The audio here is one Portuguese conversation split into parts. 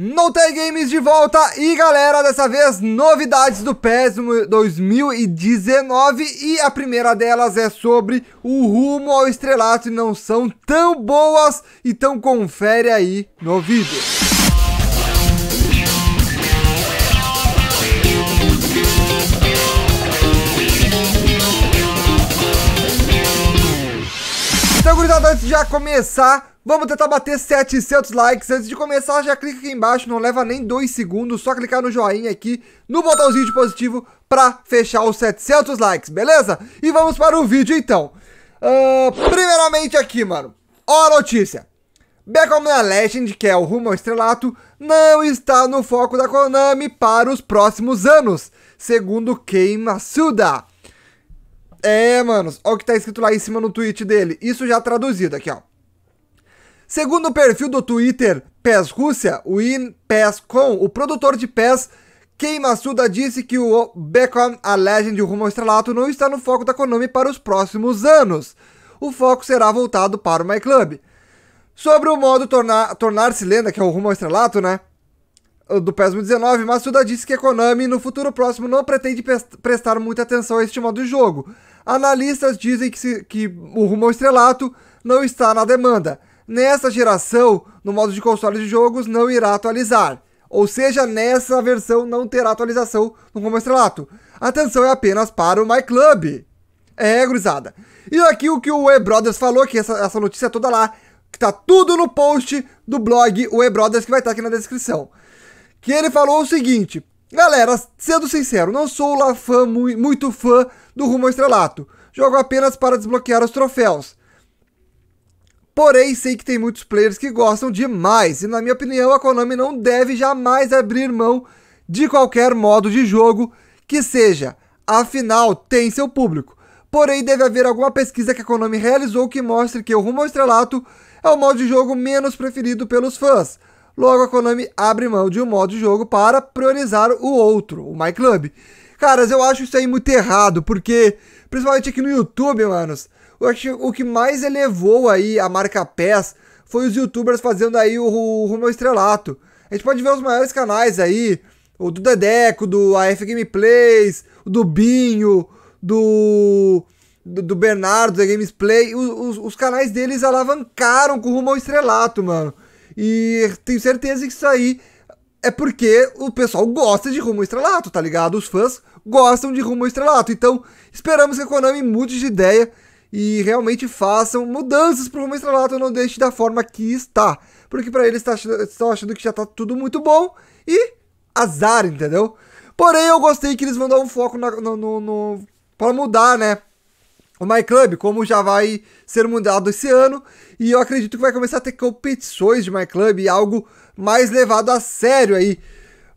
No Tem Games de volta. E galera, dessa vez novidades do PES 2019 e a primeira delas é sobre o rumo ao estrelato. E não são tão boas, então confere aí no vídeo. Então, gurizada, antes de já começar, vamos tentar bater 700 likes. Antes de começar, já clica aqui embaixo, não leva nem 2 segundos, só clicar no joinha aqui, no botãozinho de positivo, pra fechar os 700 likes, beleza? E vamos para o vídeo, então. Uh, primeiramente aqui, mano, ó a notícia. Beckham Legend, que é o rumo ao estrelato, não está no foco da Konami para os próximos anos, segundo Kei Masuda. É, manos, olha o que tá escrito lá em cima no tweet dele. Isso já traduzido aqui, ó. Segundo o perfil do Twitter PES Rússia, o InPESCom, o produtor de PES, Kei Masuda disse que o Beckham, a Legend Rumo ao Estrelato não está no foco da Konami para os próximos anos. O foco será voltado para o MyClub. Sobre o modo tornar-se tornar lenda, que é o Rumo ao Estrelato, né? do PES 2019, Masuda disse que a Konami no futuro próximo não pretende prestar muita atenção a este modo de jogo. Analistas dizem que, se, que o rumo ao estrelato não está na demanda. Nessa geração, no modo de console de jogos, não irá atualizar. Ou seja, nessa versão não terá atualização no ao estrelato. Atenção é apenas para o MyClub. É, gurizada. E aqui o que o E Brothers falou, que essa, essa notícia toda lá, que tá tudo no post do blog o E Brothers, que vai estar tá aqui na descrição que ele falou o seguinte: Galera, sendo sincero, não sou lá fã, muito fã do Rumo ao Estrelato. Jogo apenas para desbloquear os troféus. Porém, sei que tem muitos players que gostam demais, e na minha opinião, a Konami não deve jamais abrir mão de qualquer modo de jogo que seja. Afinal, tem seu público. Porém, deve haver alguma pesquisa que a Konami realizou que mostre que o Rumo ao Estrelato é o modo de jogo menos preferido pelos fãs. Logo, a Konami abre mão de um modo de jogo para priorizar o outro, o My Club. Caras, eu acho isso aí muito errado, porque, principalmente aqui no YouTube, manos, eu acho que o que mais elevou aí a marca PES foi os youtubers fazendo aí o, rumo ao estrelato. A gente pode ver os maiores canais aí, o do Dedeco, do AF Gameplays, o do Binho, do, do, do Bernardo, da Gamesplay. Os, os, os canais deles alavancaram com rumo ao estrelato, mano. E tenho certeza que isso aí é porque o pessoal gosta de Rumo Estrelato, tá ligado? Os fãs gostam de Rumo Estrelato. Então, esperamos que a Konami mude de ideia e realmente façam mudanças pro Rumo Estrelato, não deixe da forma que está. Porque para eles tá estão achando que já tá tudo muito bom e azar, entendeu? Porém, eu gostei que eles vão dar um foco na, no, no, no para mudar, né? o My Club, como já vai ser mudado esse ano, e eu acredito que vai começar a ter competições de My Club e algo mais levado a sério aí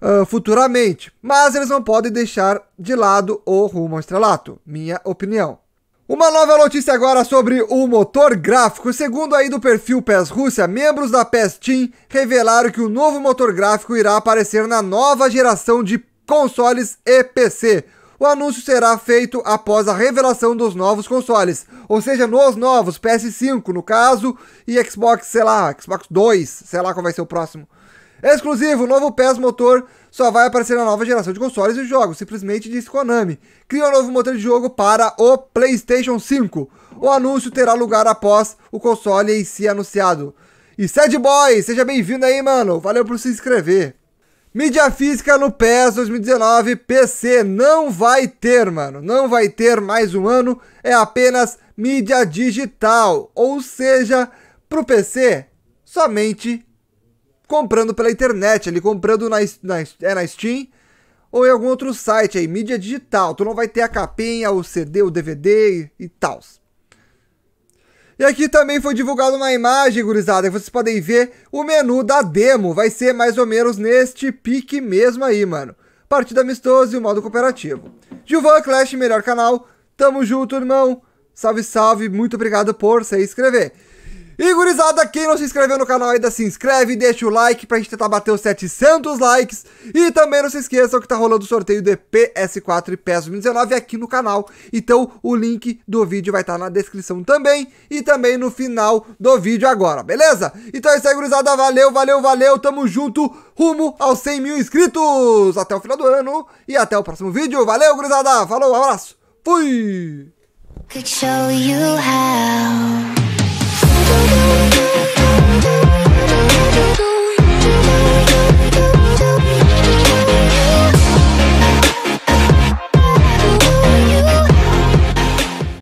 uh, futuramente. Mas eles não podem deixar de lado o rumo ao estrelato, minha opinião. Uma nova notícia agora sobre o motor gráfico. Segundo aí do perfil PES Rússia, membros da PES Team revelaram que o novo motor gráfico irá aparecer na nova geração de consoles e PC o anúncio será feito após a revelação dos novos consoles, ou seja, nos novos PS5 no caso e Xbox, sei lá, Xbox 2, sei lá qual vai ser o próximo. Exclusivo, novo PES motor só vai aparecer na nova geração de consoles e jogos, simplesmente disse Konami. Cria um novo motor de jogo para o PlayStation 5. O anúncio terá lugar após o console em si anunciado. E Sad Boy, seja bem-vindo aí, mano. Valeu por se inscrever. Mídia física no PES 2019 PC não vai ter, mano. Não vai ter mais um ano. É apenas mídia digital. Ou seja, pro PC, somente comprando pela internet. Ali comprando na, na, é na Steam ou em algum outro site aí, mídia digital. Tu não vai ter a capinha, o CD, o DVD e, e tal. E aqui também foi divulgada uma imagem, gurizada, que vocês podem ver o menu da demo. Vai ser mais ou menos neste pique mesmo aí, mano. Partida amistosa e o modo cooperativo. Gilvan Clash, melhor canal. Tamo junto, irmão. Salve, salve. Muito obrigado por se inscrever. E gurizada, quem não se inscreveu no canal ainda se inscreve, deixa o like pra gente tentar bater os 700 likes. E também não se esqueçam que tá rolando o sorteio de PS4 e PES 2019 aqui no canal. Então o link do vídeo vai estar tá na descrição também e também no final do vídeo agora, beleza? Então é isso aí, gurizada, valeu, valeu, valeu, tamo junto, rumo aos 100 mil inscritos. Até o final do ano e até o próximo vídeo. Valeu, gurizada, falou, um abraço, fui! Could show you how go, go, go.